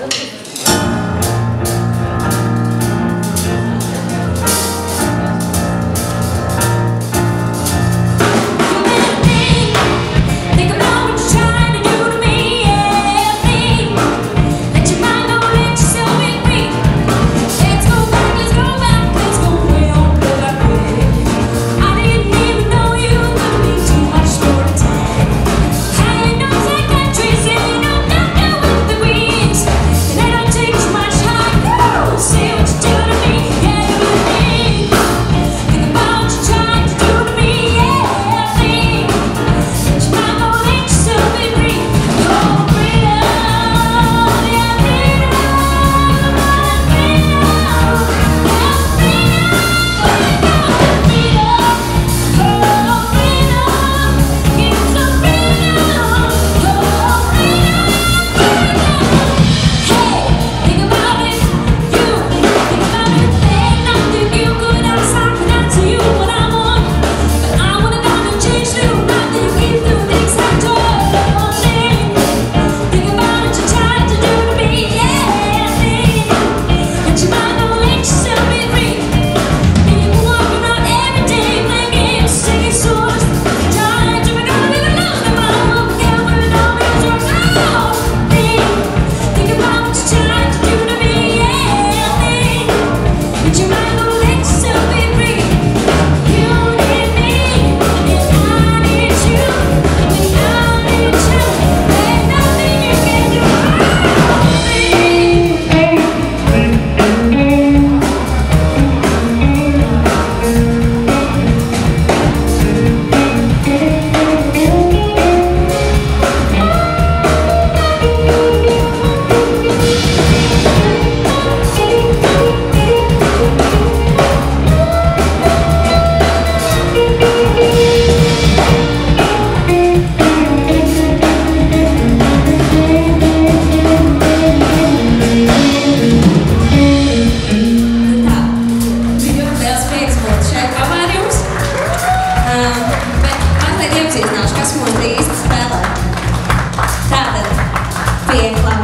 네.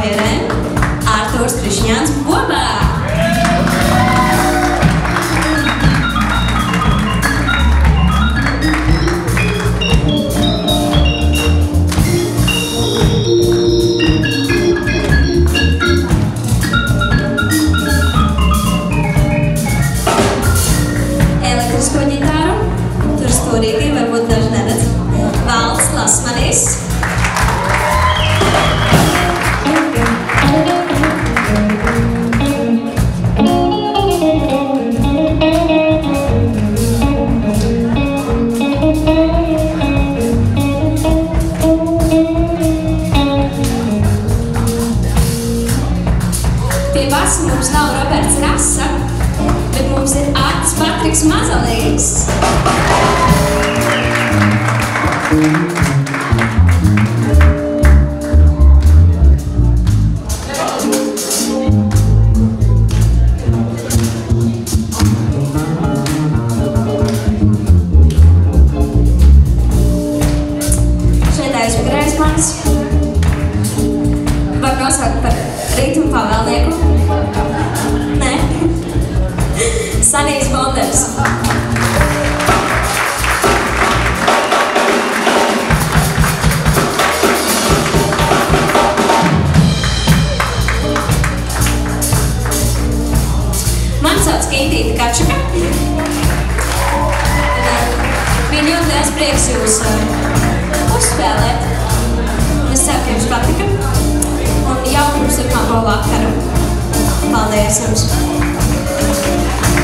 Bajerem, Artur Alex Mazalix. Sanijs Bonders. Man sauc Kintīta Kačaka. Bija ļoti liels prieks jūs eh, uzspēlēt. Es ceru, ka jums patika. Un jau pirms turpmāko vakaru. Paldies jums!